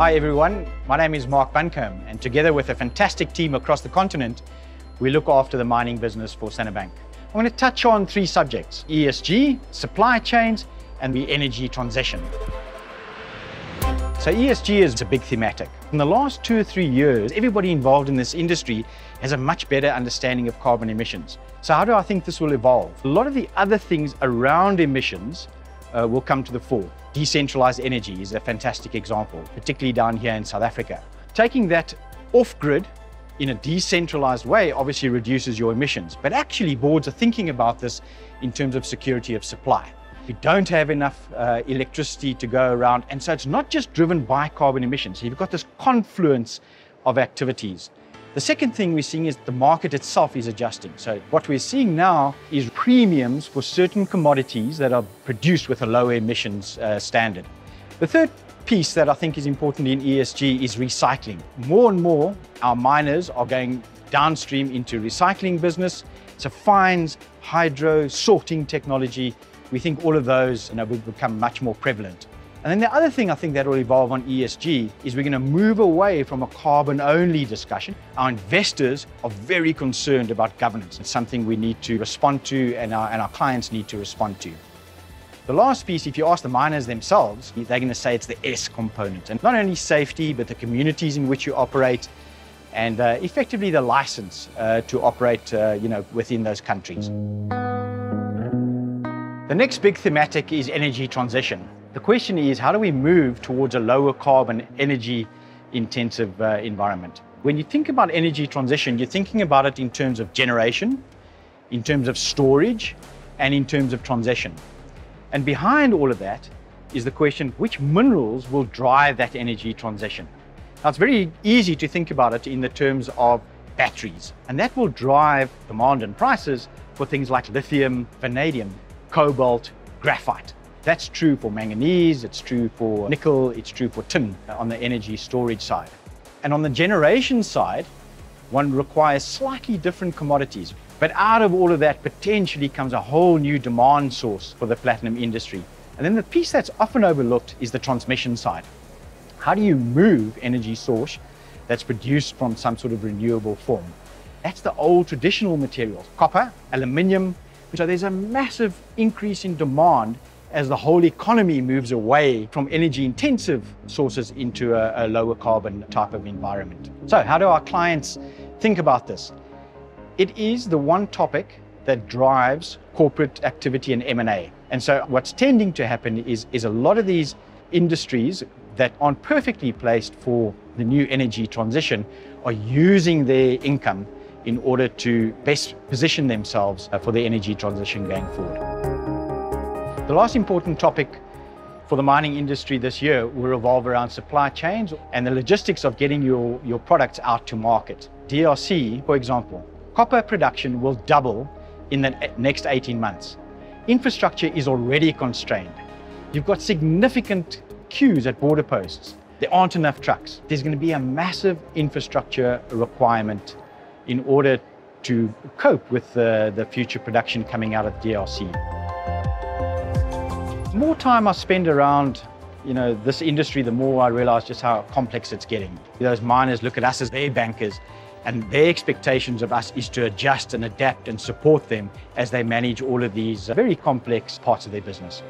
Hi everyone, my name is Mark Buncombe and together with a fantastic team across the continent, we look after the mining business for Standard Bank. I'm going to touch on three subjects, ESG, supply chains and the energy transition. So ESG is a big thematic. In the last two or three years, everybody involved in this industry has a much better understanding of carbon emissions. So how do I think this will evolve? A lot of the other things around emissions uh, will come to the fore. Decentralized energy is a fantastic example, particularly down here in South Africa. Taking that off-grid in a decentralized way obviously reduces your emissions, but actually boards are thinking about this in terms of security of supply. We don't have enough uh, electricity to go around. And so it's not just driven by carbon emissions. You've got this confluence of activities. The second thing we're seeing is the market itself is adjusting. So what we're seeing now is premiums for certain commodities that are produced with a lower emissions uh, standard. The third piece that I think is important in ESG is recycling. More and more, our miners are going downstream into recycling business. So fines, hydro, sorting technology, we think all of those you know, will become much more prevalent. And then the other thing I think that will evolve on ESG is we're going to move away from a carbon-only discussion. Our investors are very concerned about governance. It's something we need to respond to and our, and our clients need to respond to. The last piece, if you ask the miners themselves, they're going to say it's the S component. And not only safety, but the communities in which you operate and uh, effectively the license uh, to operate uh, you know, within those countries. The next big thematic is energy transition. The question is, how do we move towards a lower carbon, energy intensive uh, environment? When you think about energy transition, you're thinking about it in terms of generation, in terms of storage, and in terms of transition. And behind all of that is the question, which minerals will drive that energy transition? Now, it's very easy to think about it in the terms of batteries, and that will drive demand and prices for things like lithium, vanadium, cobalt, graphite. That's true for manganese, it's true for nickel, it's true for tin on the energy storage side. And on the generation side, one requires slightly different commodities. But out of all of that potentially comes a whole new demand source for the platinum industry. And then the piece that's often overlooked is the transmission side. How do you move energy source that's produced from some sort of renewable form? That's the old traditional materials, copper, aluminium, so there's a massive increase in demand as the whole economy moves away from energy intensive sources into a, a, lower carbon type of environment. So how do our clients think about this? It is the one topic that drives corporate activity and M&A. And so what's tending to happen is, is a lot of these industries that aren't perfectly placed for the new energy transition are using their income in order to best position themselves for the energy transition going forward. The last important topic for the mining industry this year will revolve around supply chains and the logistics of getting your, your products out to market. DRC, for example, copper production will double in the next 18 months. Infrastructure is already constrained. You've got significant queues at border posts. There aren't enough trucks. There's going to be a massive infrastructure requirement in order to cope with the, the future production coming out of DRC. The more time I spend around you know, this industry, the more I realize just how complex it's getting. Those miners look at us as their bankers and their expectations of us is to adjust and adapt and support them as they manage all of these very complex parts of their business.